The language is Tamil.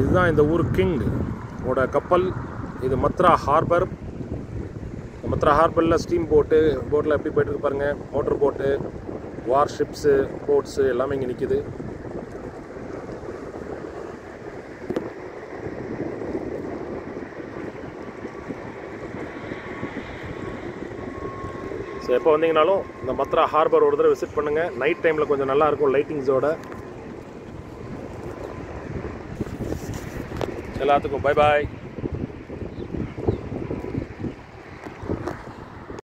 இதுதான் இந்த ஊர் கிங் ஓட கப்பல். இது மத்ரா ஹார்பர் மத்ரா ஹார்பரில் ஸ்டீம் போட்டு போட்டில் எப்படி போயிட்டு பாருங்கள் பாருங்க. மோட்டர் போட்டு வார்ஷிப்ஸு போட்ஸு எல்லாமே இங்கே நிற்கிது ஸோ எப்போ வந்தீங்கனாலும் இந்த மத்ரா ஹார்பர் ஒரு தடவை விசிட் பண்ணுங்கள் நைட் டைமில் கொஞ்சம் நல்லா இருக்கும் லைட்டிங்ஸோட எல்லாத்துக்கும் பை பாய்